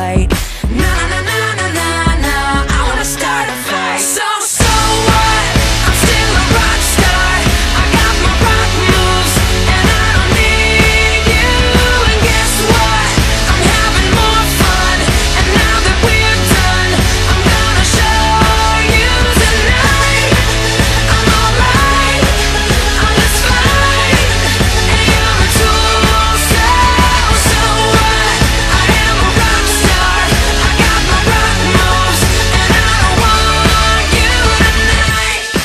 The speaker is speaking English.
light.